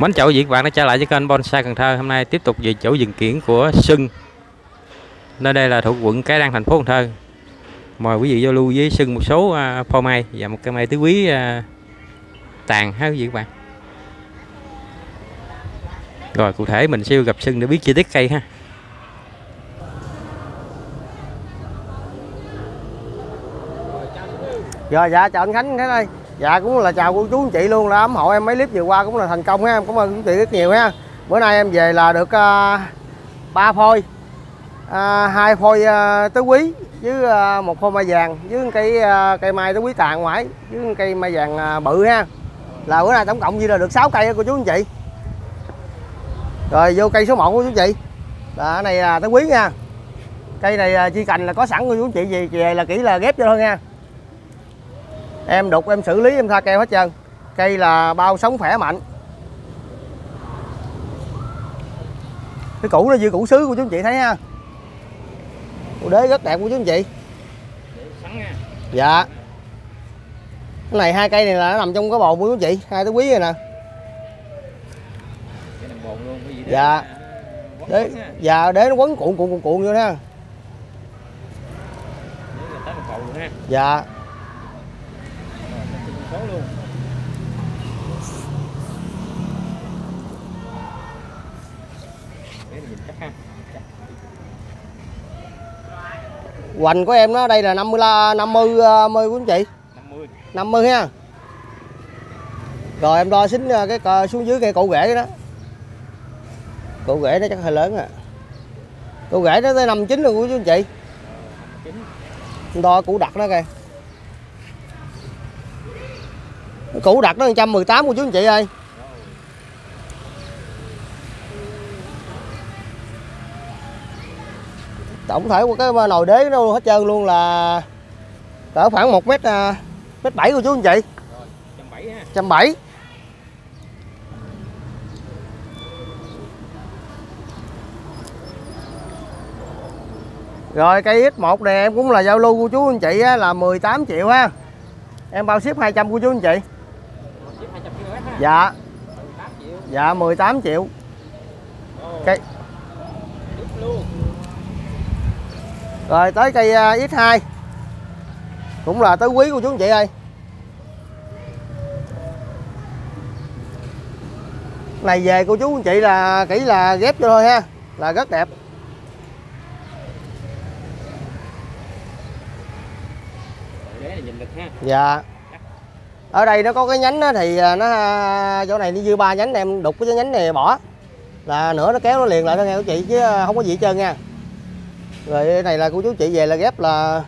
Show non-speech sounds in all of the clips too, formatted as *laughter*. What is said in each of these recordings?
Mến chào quý vị các bạn đã trở lại với kênh Bonsai Cần Thơ. Hôm nay tiếp tục về chỗ dừng kiển của Sưng. Nơi đây là thuộc quận Cái Đan thành phố Cần Thơ. Mời quý vị giao lưu với Sưng một số à, uh, pho mai và một cây mai tứ quý uh, tàn ha quý vị các bạn. Rồi cụ thể mình sẽ gặp Sưng để biết chi tiết cây ha. Rồi dạ chào anh Khánh Khánh ơi. Dạ cũng là chào cô chú anh chị luôn là ủng hộ em mấy clip vừa qua cũng là thành công ha. Em cảm ơn chị rất nhiều ha. Bữa nay em về là được uh, phôi. hai hai phôi uh, tứ quý với uh, một phôi mai vàng với cây uh, cây mai tứ quý tàn ngoài với cây mai vàng uh, bự ha. Là bữa nay tổng cộng như là được 6 cây đó cô chú anh chị. Rồi vô cây số 1 của chú anh chị. Là này là tứ quý nha. Cây này uh, chi cành là có sẵn của chú anh chị gì về là kỹ là ghép cho thôi nha em đục em xử lý em tha keo hết trơn. Cây là bao sống khỏe mạnh. Cái củ nó như củ sứ của chú anh chị thấy ha. Củ đế rất đẹp của chú anh chị. Dạ. Cái này hai cây này là nó nằm trong cái bồn của chú anh chị hai cái quý rồi nè. Dạ. Đế dạ đế nó quấn cuộn cuộn cuộn cuộn vô ha. Dạ số luôn để nhìn chắc ha hoành của em nó đây là 50 la 50 50 của anh chị. 50 50 ha. Rồi em đo xính cái cờ xuống dưới cây cổ rễ đó. Cổ rễ nó chắc hơi lớn à. Cổ rễ nó tới 59 rồi của chú anh chị. Em đo củ đặt nó coi. Cái củ đặt nó 118 của chú anh chị ơi tổng thể của cái nồi đế nó hết trơn luôn là cỡ khoảng một mét à, mét bảy của chú anh chị. Trăm bảy. Rồi cây X1 này em cũng là giao lưu của chú anh chị á, là 18 triệu ha. Em bao ship 200 của chú anh chị. Ship 200 kg ha? Dạ. 18 triệu. Dạ 18 triệu. Cây ship luôn rồi, tới cây à, X2 cũng là tới quý của chú anh chị ơi. Này, về cô chú anh chị là, kỹ là ghép cho thôi ha, là rất đẹp. Để nhìn được ha dạ. Ở đây nó có cái nhánh đó thì à, nó à, chỗ này nó dư ba nhánh, em đục cái nhánh này bỏ. Là nữa nó kéo nó liền lại thôi nghe cô chị, chứ không có gì hết trơn nha rồi cái này là cô chú chị về là ghép là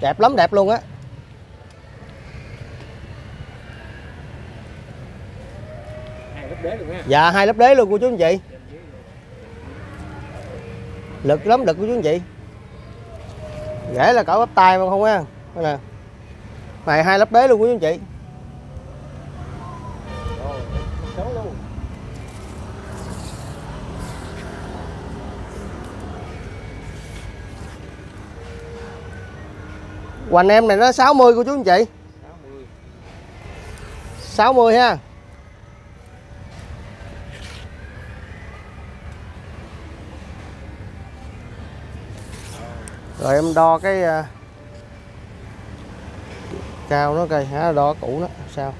đẹp lắm đẹp luôn á. Hai lớp đế luôn ha dạ hai lớp đế luôn cô chú anh chị. Lực lắm lực của chú anh chị. Rễ là cỡ bắp tay mà không á. Nè. Này hai lớp đế luôn của chú anh chị Rồi, số luôn hoành em này nó 60 của chú anh chị. 60 60 ha. Rồi em đo cái à, cao nó coi hả đo cũ nó sao?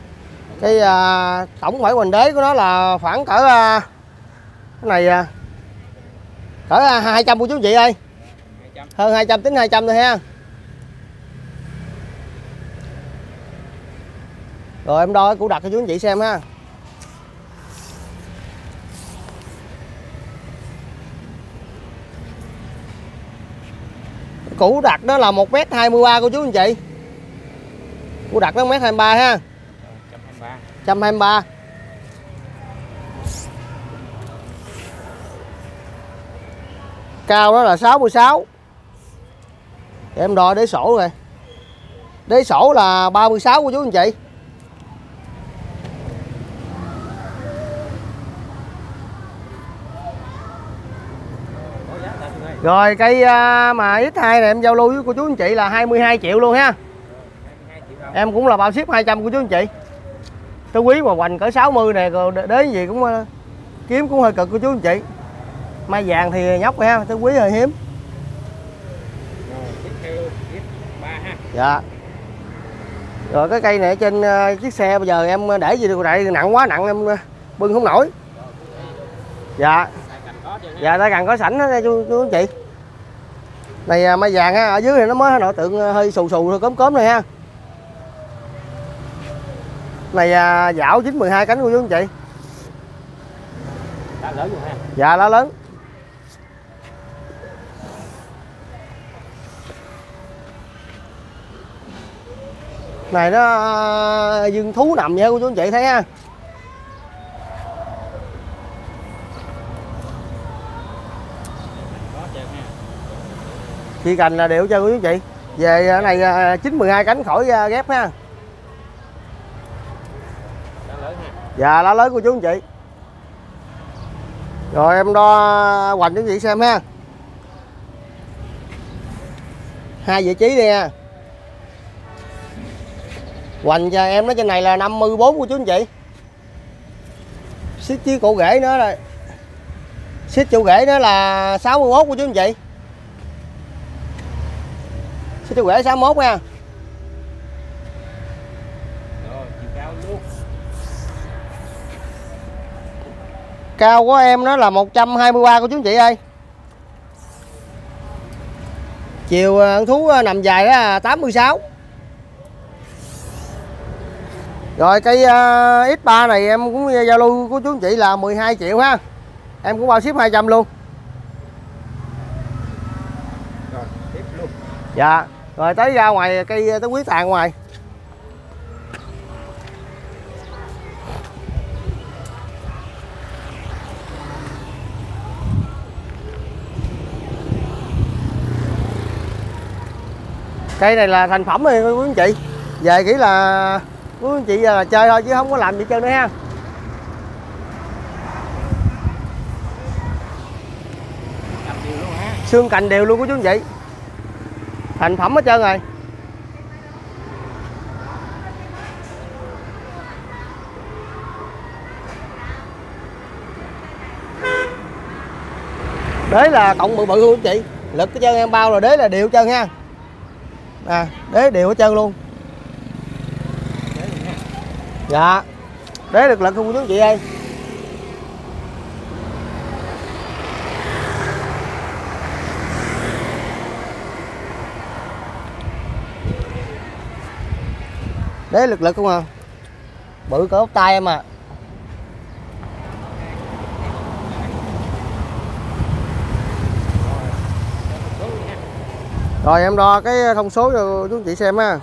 Cái à, tổng phải hoành đế của nó là khoảng cỡ à, cái này à, cỡ à, 200 của chú chị ơi. 200 hơn 200 tính 200 thôi ha rồi, em đo cái củ đặt cho chú anh chị xem ha. Củ đặt đó là 1m23 của chú anh chị. Củ đặt đó 1m23 ha. 123 123 cao đó là 66 để em đo đế sổ rồi. Đế sổ là 36 của chú anh chị có giá ta thương ơi rồi, cây à, mà X2 này em giao lưu với cô chú anh chị là 22 triệu luôn ha. Em cũng là bao ship 200 của chú anh chị. Tứ quý mà hoành cỡ 60 này, rồi đến gì cũng à, kiếm cũng hơi cực của chú anh chị. Mai vàng thì nhóc ha tứ quý hơi hiếm. Tiếp theo tiếp ba ha dạ. Rồi, cái cây này trên à, chiếc xe bây giờ em để gì được đại nặng quá, nặng em bưng không nổi. Dạ dạ ta cần có sẵn đó nha chú, chú anh chị. Này à, mai vàng á, ở dưới này nó mới nội tượng ờ, hơi xù xù thôi cốm cốm này ha. Này à, dạo 912 cánh của chú anh chị. Đã lớn rồi ha. Dạ lá lớn. Này nó à, dương thú nằm vậy cô chú anh chị thấy ha có chưa ha chị cành là đều cho quý anh chị. Về à, cái này à, à 912 cánh khỏi à, ghép ha. Dạ lá lớn của chú anh chị. Rồi em đo hoành cho chị xem ha. Hai vị trí đi nha hoành cho em nó trên này là 54 của chú anh chị. Xích chứ cổ rễ nữa rồi xích chỗ rễ nữa là 61 của chú anh chị chỗ rễ 61 nha. Cao luôn Cao của em nó là 123 của chú chị ơi. Chiều ờ, thú ờ, nằm dài đó là 86 Rồi cây ờ, X3 này em cũng giao lưu của chú chị là 12 triệu ha. Em cũng bao ship 200 luôn. Rồi tiếp luôn. Dạ rồi, tới ra ngoài cây, tới quý tàn ngoài. Cây này là thành phẩm rồi, quý anh chị. Về kỹ là quý anh chị là chơi thôi chứ không có làm gì trơn nữa ha. Ha xương cành đều luôn của chú anh chị thành phẩm hết trơn rồi. Đế là cộng bự bự luôn chị. Lực cái chân em bao rồi, đế là đều chân ha à đế đều hết trơn luôn. Dạ. Đế được lực không, chú anh chị ơi? Đế lực lực không à? Bự cỡ ốc tay em à rồi, em đo cái thông số cho chú chị xem ha.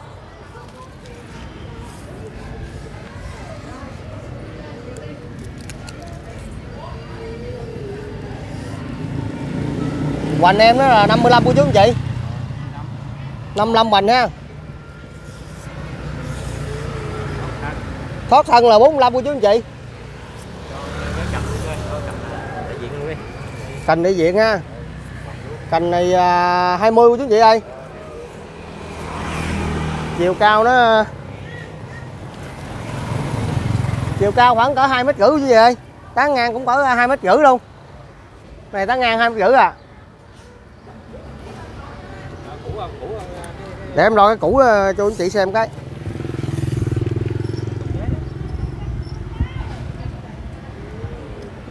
Hoành em đó là 55 của chú anh chị. 55 hoành ha. Thoát thân là 45 của chú anh chị. Cho đại diện cành đại diện ha. Cành này à, 20 của chú anh chị ơi. Chiều cao nó chiều cao khoảng cỡ hai mét rưỡi chứ gì ơi. Tán ngang cũng cỡ hai mét rưỡi luôn. Này tán ngang hai mét rưỡi à. Để em lo cái cũ à, cho anh chị xem cái.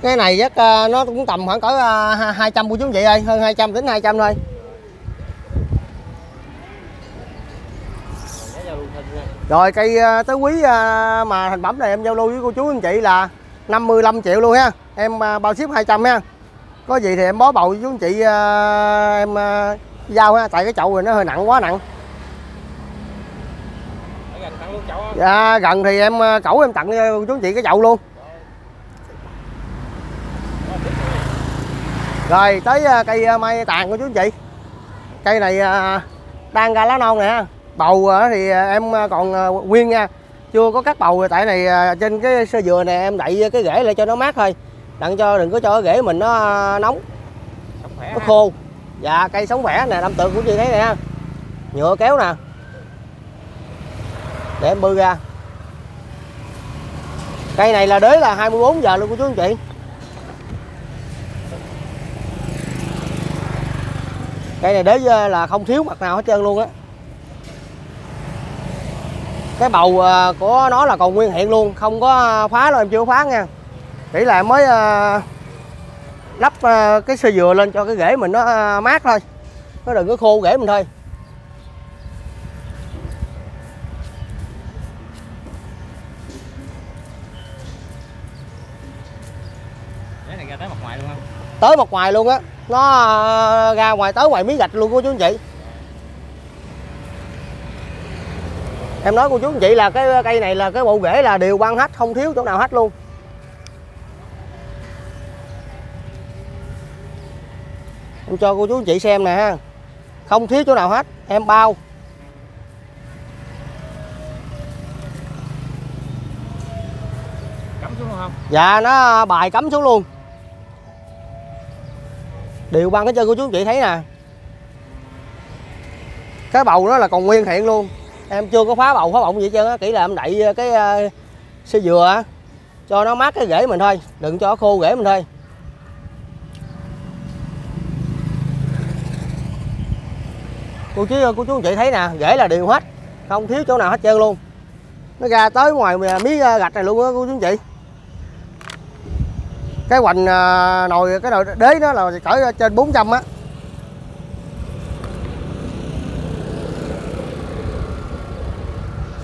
Cái này chắc ờ, nó cũng tầm khoảng cỡ ờ, 200 của chú anh chị ơi hơn 200 đến 200 thôi Rồi cây ờ, tứ quý ờ, mà thành phẩm này em giao lưu với cô chú anh chị là 55 triệu luôn ha. Em bao ship 200 ha. Có gì thì em bó bầu với chú anh chị em giao ha, tại cái chậu này nó hơi nặng quá nặng. Dạ, gần thì em cẩu em tặng cho cô chú anh chị cái chậu luôn. Rồi, tiếp thôi. Rồi tới ờ, cây ờ, mai tàn của chú anh chị. Cây này ờ, đang ra lá non nè. Bầu thì em còn nguyên nha. Chưa có cắt bầu tại này trên cái sơ dừa này em đậy cái rễ lại cho nó mát thôi. Đặng cho đừng có cho cái rễ mình nó nóng, nó khô. Dạ cây sống khỏe nè, năm tượng của chị thấy nè. Nhựa kéo nè. Để em bư ra. cây này là đế là 24 giờ luôn cô chú anh chị cây này đế ờ, là không thiếu mặt nào hết trơn luôn á. Cái bầu ờ, của nó là còn nguyên hiện luôn, không có ờ, phá đâu, em chưa phá nha. Chỉ là em mới lắp cái sơ dừa lên cho cái rễ mình nó mát thôi. Nó đừng có khô rễ mình thôi. Cái này ra tới mặt ngoài luôn không? Tới mặt ngoài luôn á. Nó ờ, ra ngoài tới ngoài miếng gạch luôn cô chú anh chị. Em nói cô chú anh chị là cái cây này là cái bộ rễ là đều băng hết không thiếu chỗ nào hết luôn. Em cho cô chú anh chị xem nè không thiếu chỗ nào hết em bao. Cắm xuống không? dạ nó bài cắm xuống luôn đều băng hết trơn cô chú chị thấy nè. Cái bầu nó là còn nguyên hiện luôn. Em chưa có phá bầu phá bọng gì hết trơn á. Kỹ là em đậy ờ, cái uh, dừa á cho nó mát cái rễ mình thôi đừng cho nó khô rễ mình thôi. Cô chú cô chú chị thấy nè rễ là đều hết không thiếu chỗ nào hết trơn luôn. Nó ra tới ngoài à, miếng ờ, gạch này luôn á cô chú chị cái hoành à, nồi cái nồi đế nó là cỡ trên 400 á.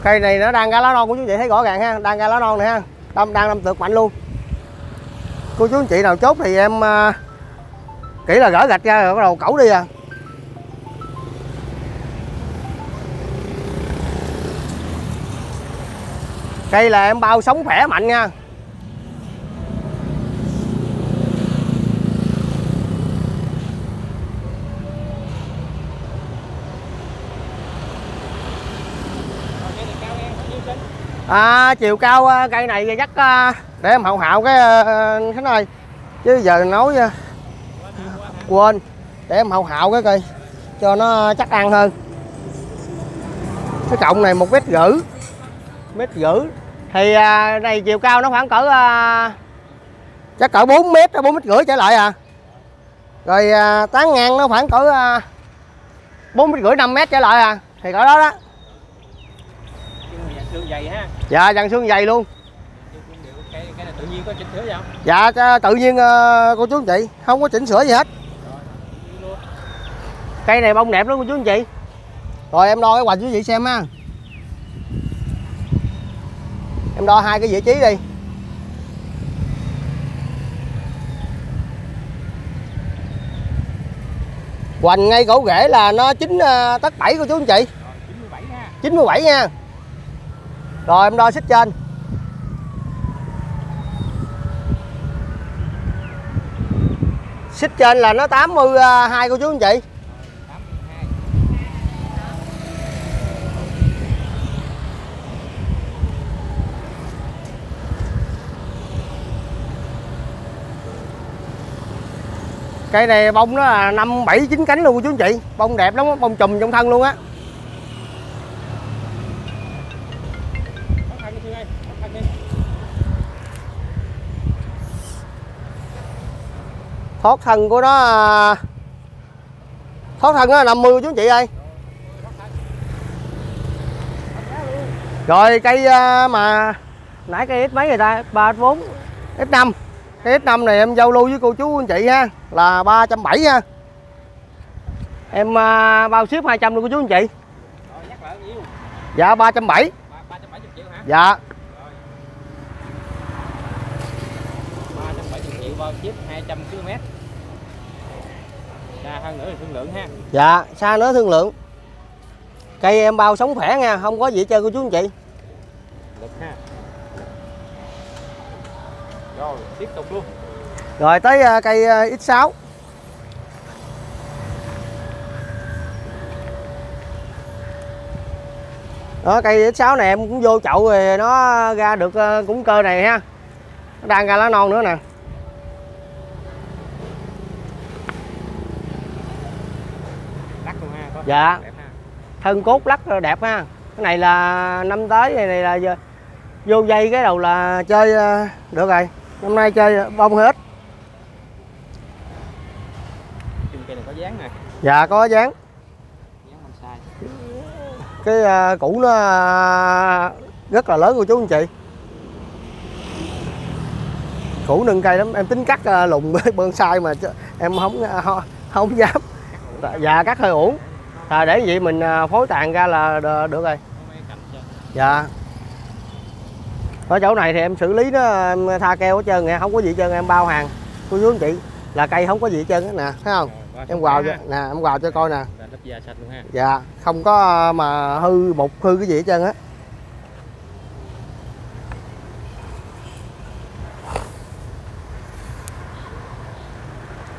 Cây này nó đang ra lá non của chú chị thấy rõ ràng ha đang ra lá non này ha. Đang đang đâm tược mạnh luôn. Cô chú anh chị nào chốt thì em à, kỹ là gỡ gạch ra rồi bắt đầu cẩu đi à. Cây là em bao sống khỏe mạnh nha Cái này cao ngang bao nhiêu cân? À, chiều cao à, cây này chắc à, để em hậu hạo cái thế Khánh ơi chứ giờ nói à, quên. Để em hậu hạo cái cây cho nó chắc ăn hơn. Cái cọng này một mét rưỡi mét rưỡi. Thì à, này chiều cao nó khoảng cỡ à, chắc cỡ 4 mét bốn mét rưỡi trở lại à. Rồi à, tán ngang nó khoảng cỡ à, 4 mét rưỡi 5 mét trở lại à. Thì cỡ đó đó. Dày ha dạ dàn xương dày luôn. Cái cái này tự nhiên có chỉnh sửa gì không? dạ tự nhiên cô chú anh chị không có chỉnh sửa gì hết. Cây này bông đẹp lắm cô chú anh chị. Rồi em đo cái hoành với chị xem ha. Em đo hai cái vị trí đi. Hoành ngay cổ rễ là nó chín ờ, tất bảy cô chú anh chị. Rồi 97 ha. 97 nha rồi, em đo xích trên. Xích trên là nó 82 à, cô chú anh chị. Cây này bông nó là năm bảy chín cánh luôn, cô chú anh chị. Bông đẹp lắm bông chùm trong thân luôn á. Thoát thân của nó à, thoát thân nó là 50 chú anh chị ơi rồi cây à, mà nãy cây ít mấy người ta ba bốn ít năm cái ít năm này em giao lưu với cô chú anh chị ha là ba trăm bảy ha em à, bao ship 200 luôn cô chú anh chị Rồi nhắc lại nhiêu? dạ ba trăm bảy 370 triệu hả? dạ 370 triệu bao ship 200 km. Xa hơn nữa thì thương lượng ha. dạ xa nữa thương lượng cây em bao sống khỏe nha không có gì trơn cô chú anh chị Lực ha. Rồi, tiếp tục luôn. rồi tới à, cây à, x6 đó cây x6 này em cũng vô chậu rồi nó ra được à, cũng cơ này ha nó đang ra lá non nữa nè Đắt luôn ha. Có Dạ. thân cốt lắc đẹp ha. Cái này là năm tới này, này là vô dây cái đầu là chơi ờ, được rồi. Năm nay chơi bông Chung cây này có dáng nè, dạ có dáng. Bonsai. cái ờ, củ nó ờ, rất là lớn của chú anh chị. Củ nâng cây lắm. Em tính cắt ờ, lùng bonsai mà chứ em không không, không dám. Dạ cắt hơi uổng à, để vậy mình ờ, phối tàn ra là được rồi. Dạ. Ở chỗ này thì em xử lý nó em tha keo hết trơn nè không có gì hết trơn em bao hàng. Cô chú anh chị là cây không có gì hết trơn á nè thấy không? Rồi, em vào cho nè em vào cho coi nè. Ha. dạ không có mà hư mục hư cái gì hết trơn á.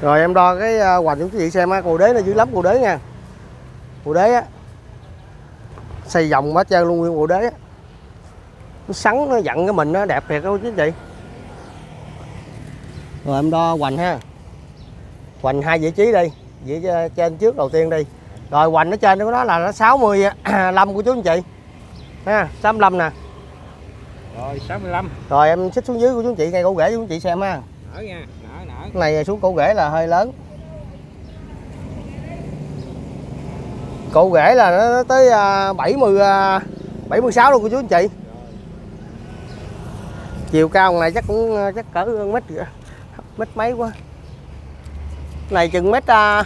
Rồi em đo cái ờ, hoành cho quý vị xem á cù đế nó dữ lắm cù đế nha cù đế á. Xây vòng hết trơn luôn nguyên cù đế á. Nó sắn nó dặn cái mình nó đẹp thiệt đó chứ chị rồi em đo hoành ha. Hoành hai vị trí đi vị ờ, trên trước đầu tiên đi. Rồi hoành nó trên của nó là nó 65 *clears throat* của chú anh chị. Ha 65 nè. Rồi 65. rồi em xích xuống dưới của chú anh chị ngay cổ rễ chú anh chị xem ha. Nở nha, nở nở. cái này xuống cổ rễ là hơi lớn cổ rễ là nó tới à, 70 à, 76 luôn cô chú anh chị. Chiều cao này chắc cũng à, chắc cỡ mét mét mấy quá. Này chừng mét uh,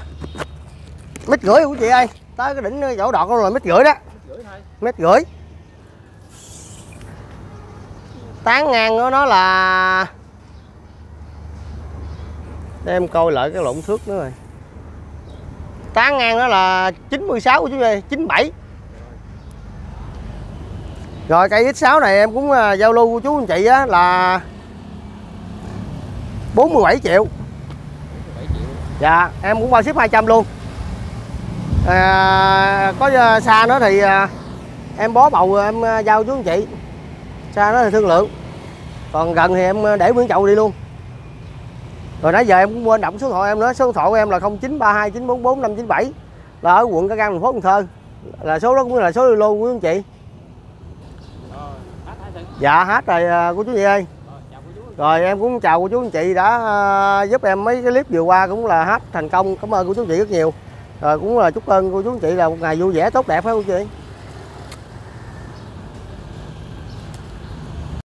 mét rưỡi của chị ơi. Tới cái đỉnh chỗ đọt luôn là mét rưỡi đó. Mít mét rưỡi. Tán ngang của nó là để em coi lại cái lộn thước nữa rồi tán ngang đó là 96 của chú ơi 97 rồi cây X6 này em cũng à, giao lưu của chú anh chị á là 47 triệu 7 triệu. Dạ, em cũng bao ship 200 luôn. À, có à, xa nữa thì à, em bó bầu em giao chú anh chị. Xa nữa thì thương lượng. Còn gần thì em để nguyên chậu đi luôn. Rồi nãy giờ em cũng quên động số điện thoại em nữa, số điện thoại của em là 0932 944 597 là ở quận Cái Răng thành phố Cần Thơ. Là số đó cũng là số lô của anh chị. Hết? Dạ hết rồi à, của chú chị ơi. Rồi, em cũng chào cô chú anh chị đã à, giúp em mấy cái clip vừa qua cũng là hát thành công. Cảm ơn cô chú anh chị rất nhiều. Rồi cũng là chúc ơn cô chú anh chị là một ngày vui vẻ tốt đẹp phải không chị?